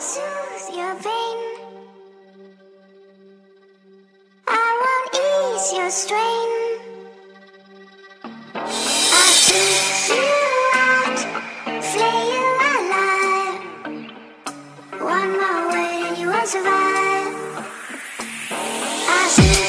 soothe your pain. I won't ease your strain. I took you out, flay you alive. One more word and you won't survive. I